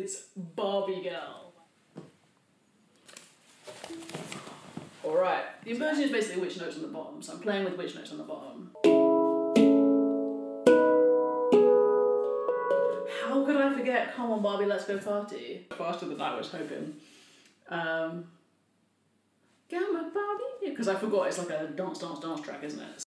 It's Barbie Girl. Alright, the inversion is basically which notes on the bottom, so I'm playing with which notes on the bottom. How could I forget Come on Barbie, let's go party? Faster than I was hoping. Um, Gamma Barbie, because I forgot it's like a dance, dance, dance track, isn't it?